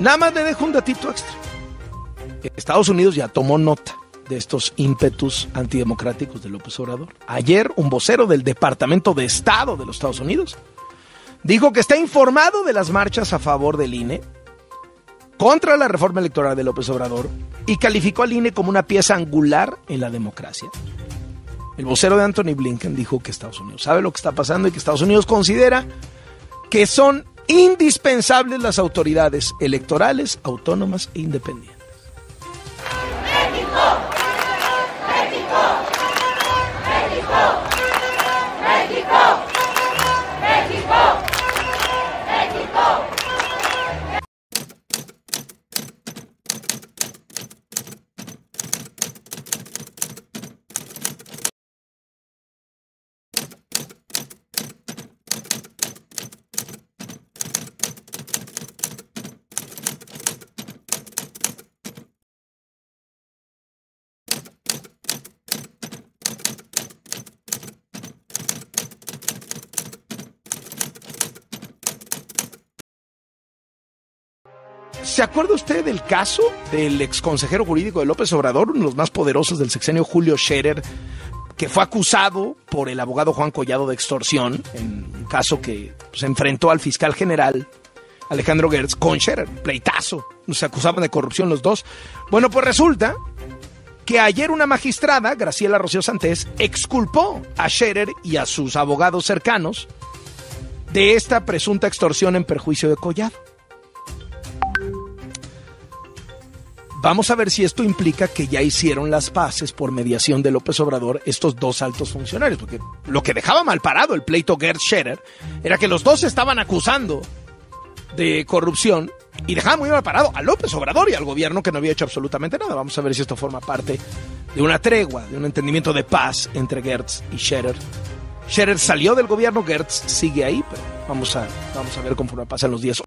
Nada más le dejo un datito extra. Estados Unidos ya tomó nota de estos ímpetus antidemocráticos de López Obrador. Ayer, un vocero del Departamento de Estado de los Estados Unidos dijo que está informado de las marchas a favor del INE, contra la reforma electoral de López Obrador y calificó al INE como una pieza angular en la democracia. El vocero de Anthony Blinken dijo que Estados Unidos sabe lo que está pasando y que Estados Unidos considera que son indispensables las autoridades electorales, autónomas e independientes. ¿Se acuerda usted del caso del ex consejero jurídico de López Obrador, uno de los más poderosos del sexenio Julio Scherer, que fue acusado por el abogado Juan Collado de extorsión, en un caso que se enfrentó al fiscal general Alejandro Gertz con Scherer, pleitazo, se acusaban de corrupción los dos. Bueno, pues resulta que ayer una magistrada, Graciela Rocío Santés, exculpó a Scherer y a sus abogados cercanos de esta presunta extorsión en perjuicio de Collado. Vamos a ver si esto implica que ya hicieron las paces por mediación de López Obrador estos dos altos funcionarios, porque lo que dejaba mal parado el pleito Gerd Scherer era que los dos estaban acusando de corrupción y dejaba muy mal parado a López Obrador y al gobierno que no había hecho absolutamente nada. Vamos a ver si esto forma parte de una tregua, de un entendimiento de paz entre Gertz y Scherer. Scherer salió del gobierno, Gertz sigue ahí, pero vamos a, vamos a ver cómo pasan los días.